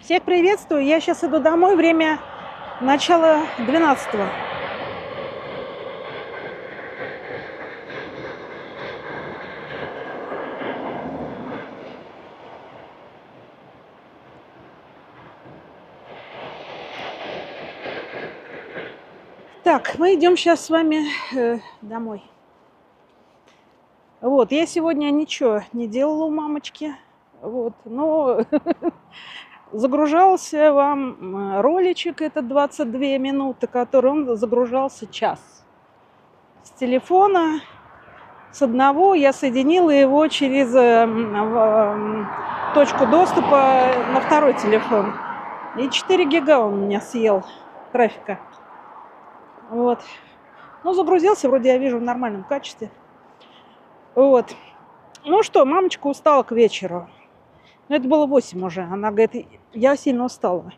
Всех приветствую. Я сейчас иду домой. Время начала 12 -го. Так, мы идем сейчас с вами э, домой. Вот, я сегодня ничего не делала у мамочки. Вот, но загружался вам роличек, это 22 минуты, который он загружался час. С телефона, с одного я соединила его через э, точку доступа на второй телефон. И 4 гига он меня съел трафика. Вот. Ну, загрузился, вроде я вижу в нормальном качестве. Вот. Ну что, мамочка устала к вечеру. Ну, это было 8 уже. Она говорит, я сильно устала.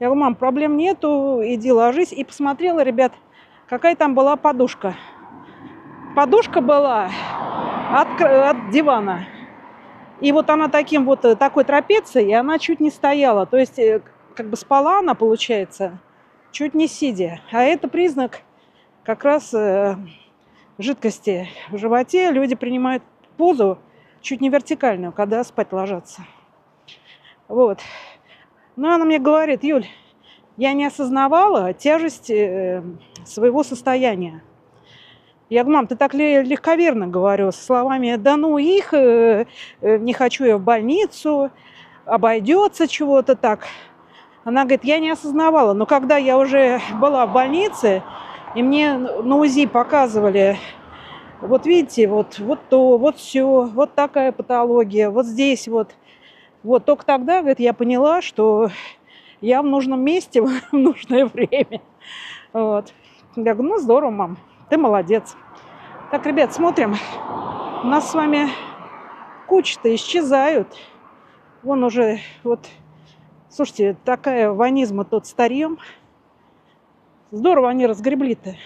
Я говорю, мам, проблем нету, иди ложись. И посмотрела, ребят, какая там была подушка. Подушка была от, от дивана. И вот она таким вот, э, такой трапецией, и она чуть не стояла. То есть, э, как бы спала она, получается, чуть не сидя. А это признак как раз э, жидкости в животе. Люди принимают позу чуть не вертикальную, когда спать ложатся. Вот. Но она мне говорит, Юль, я не осознавала тяжесть э, своего состояния. Я говорю, мам, ты так легковерно говорю, со словами, да ну их, э, э, не хочу я в больницу, обойдется чего-то так. Она говорит, я не осознавала, но когда я уже была в больнице, и мне на УЗИ показывали, вот видите, вот, вот то, вот все, вот такая патология, вот здесь вот – вот только тогда, говорит, я поняла, что я в нужном месте в нужное время. Вот. Я говорю, ну здорово, мам, ты молодец. Так, ребят, смотрим. У нас с вами кучи-то исчезают. Вон уже вот, слушайте, такая ванизма тут старьем. Здорово они разгребли-то.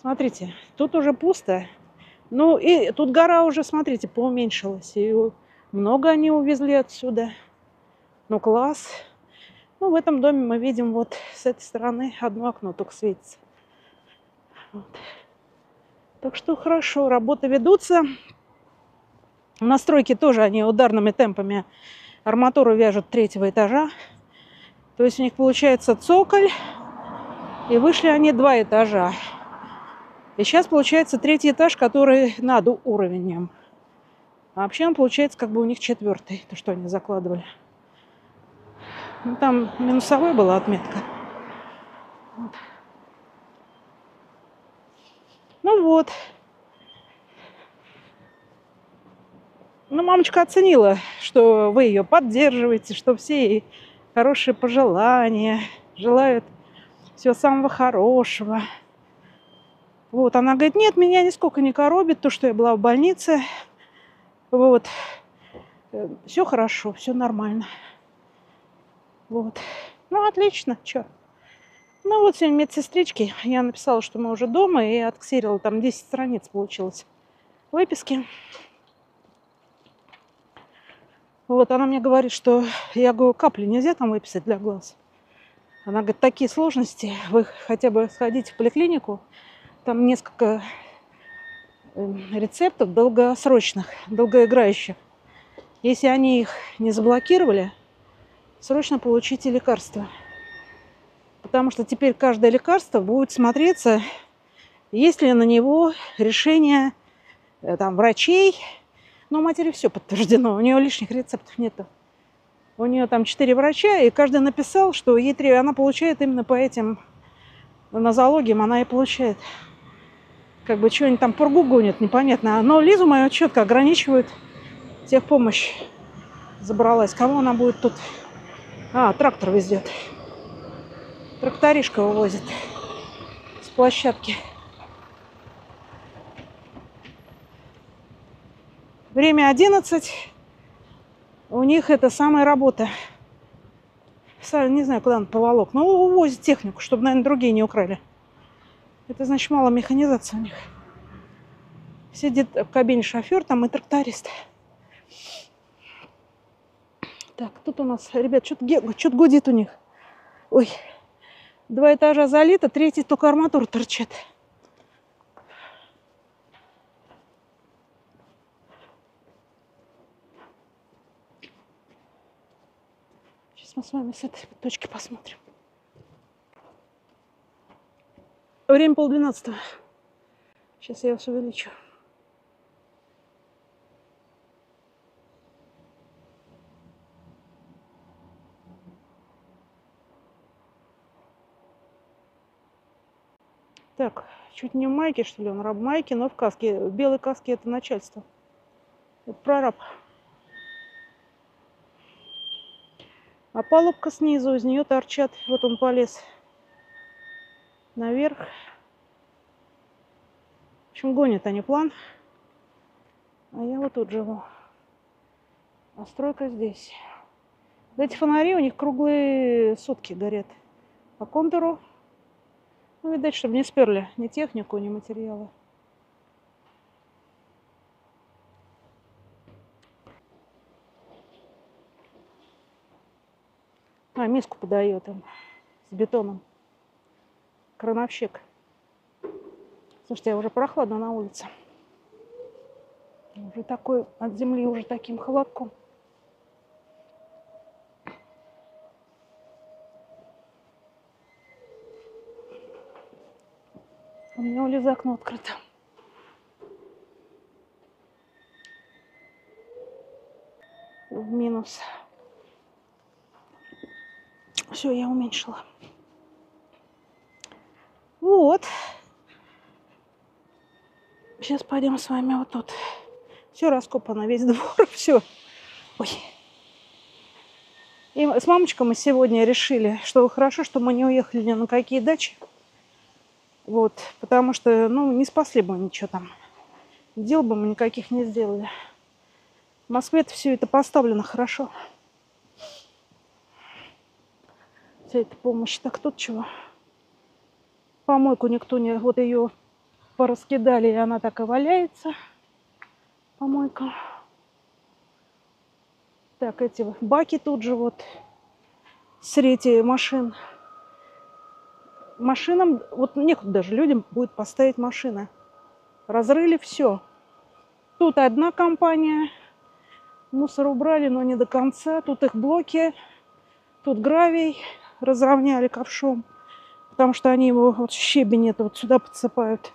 Смотрите, тут уже пусто. Ну и тут гора уже, смотрите, поуменьшилась. И много они увезли отсюда. Ну, класс. Ну, в этом доме мы видим вот с этой стороны одно окно только светится. Вот. Так что хорошо, работы ведутся. Настройки тоже они ударными темпами арматуру вяжут третьего этажа. То есть у них получается цоколь, и вышли они два этажа. И сейчас получается третий этаж, который над уровнем. А вообще он получается как бы у них четвертый, то, что они закладывали. Ну, там минусовой была отметка. Вот. Ну вот. Ну, мамочка оценила, что вы ее поддерживаете, что все ей хорошие пожелания, желают всего самого хорошего. Вот, она говорит, нет, меня нисколько не коробит то, что я была в больнице. Вот. Все хорошо, все нормально. Вот. Ну, отлично, что. Ну, вот сегодня медсестрички. Я написала, что мы уже дома, и отксерила там 10 страниц получилось выписки. Вот, она мне говорит, что я говорю, капли нельзя там выписать для глаз. Она говорит, такие сложности, вы хотя бы сходите в поликлинику, там несколько рецептов долгосрочных, долгоиграющих. Если они их не заблокировали, срочно получите лекарство. Потому что теперь каждое лекарство будет смотреться, есть ли на него решение э, там, врачей. Но у матери все подтверждено, у нее лишних рецептов нету. У нее там четыре врача, и каждый написал, что ей три, она получает именно по этим нозологиям, она и получает как бы что-нибудь там пургу гонят, непонятно. Но Лизу мою четко ограничивают техпомощь. Забралась. Кого она будет тут? А, трактор везет. Тракторишка вывозит с площадки. Время 11. У них это самая работа. Не знаю, куда он поволок. Но увозит технику, чтобы, наверное, другие не украли. Это значит мало механизации у них. Сидит в кабине шофер, там и тракторист. Так, тут у нас, ребят, что-то что гудит у них. Ой, два этажа залито, третий только арматура торчит. Сейчас мы с вами с этой точки посмотрим. Время полдвенадцатого. Сейчас я вас увеличу. Так, чуть не в майке, что ли, он раб майки, но в каске. В белой каске это начальство. Это прораб. А палубка снизу, из нее торчат. Вот он полез наверх. В общем, гонят они план. А я вот тут живу. А стройка здесь. Эти фонари у них круглые сутки горят. По контуру ну, видать, чтобы не сперли ни технику, ни материалы. А, миску подает им с бетоном. Крановщик. Слушайте, уже прохладно на улице. Уже такой от земли уже таким холодком. У меня улез окно открыто. В минус. Все, я уменьшила. Вот. Сейчас пойдем с вами вот тут. Все раскопано, весь двор, все. Ой. И с мамочкой мы сегодня решили, что хорошо, что мы не уехали ни на какие дачи. Вот, потому что, ну, не спасли бы ничего там. Дел бы мы никаких не сделали. В Москве-то все это поставлено хорошо. Вся эта помощь. Так тут чего? Помойку никто не... Вот ее пораскидали, и она так и валяется. Помойка. Так, эти баки тут же вот. Среди машин машинам, вот некуда даже людям будет поставить машины. Разрыли все. Тут одна компания, мусор убрали, но не до конца. Тут их блоки, тут гравий разровняли ковшом, потому что они его, вот щебень это вот сюда подсыпают.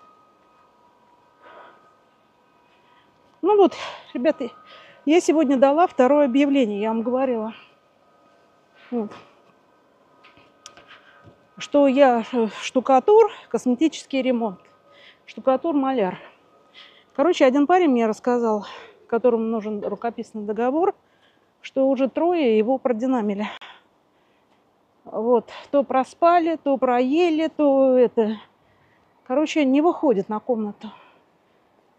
Ну вот, ребята, я сегодня дала второе объявление, я вам говорила. Вот что я э, штукатур, косметический ремонт, штукатур-маляр. Короче, один парень мне рассказал, которому нужен рукописный договор, что уже трое его продинамили. Вот, то проспали, то проели, то это... Короче, не выходит на комнату.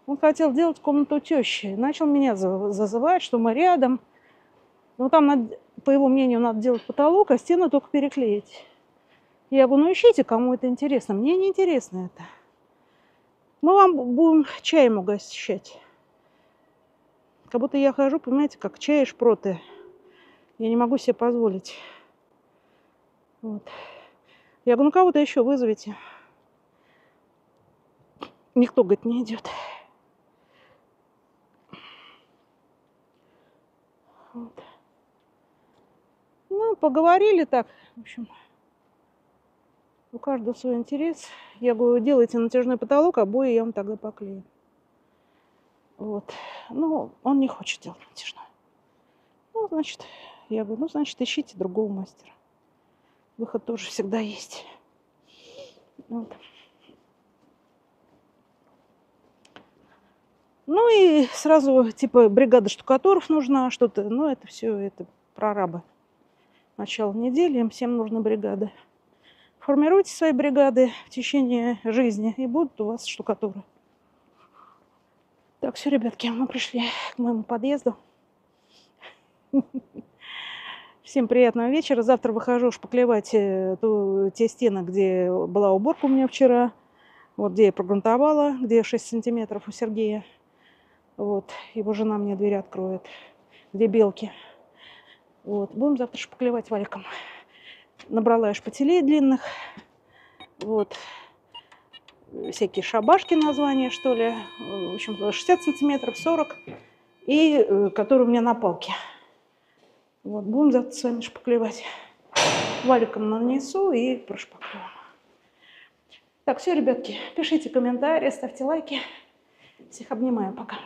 Он хотел делать комнату тещи. Начал меня зазывать, что мы рядом. Ну, там, надо, по его мнению, надо делать потолок, а стены только переклеить. Я говорю, ну ищите, кому это интересно. Мне не интересно это. Мы вам будем чаем угощать. Как будто я хожу, понимаете, как чай и шпроты. Я не могу себе позволить. Вот. Я говорю, ну кого-то еще вызовите. Никто, говорит, не идет. Вот. Ну, поговорили так, в общем. У каждого свой интерес. Я говорю, делайте натяжной потолок, обои я вам тогда поклею. Вот. Ну, он не хочет делать натяжной. Ну, значит, я говорю, ну, значит, ищите другого мастера. Выход тоже всегда есть. Вот. Ну и сразу, типа, бригада штукатуров нужна, что-то. Ну, это все, это прорабы. Начало недели, им всем нужна бригада. Формируйте свои бригады в течение жизни, и будут у вас штукатуры. Так, все, ребятки, мы пришли к моему подъезду. Всем приятного вечера. Завтра выхожу шпаклевать э, ту, те стены, где была уборка у меня вчера. Вот где я прогрунтовала, где 6 сантиметров у Сергея. Вот, его жена мне дверь откроет. Где белки. Вот, будем завтра шпаклевать валиком. Набрала я шпателей длинных. Вот. Всякие шабашки названия, что ли. В общем, 60 сантиметров, 40. И э, которые у меня на палке. Вот, будем завтра с вами шпаклевать. Валиком нанесу и прошпаклюем. Так, все, ребятки, пишите комментарии, ставьте лайки. Всех обнимаю, пока.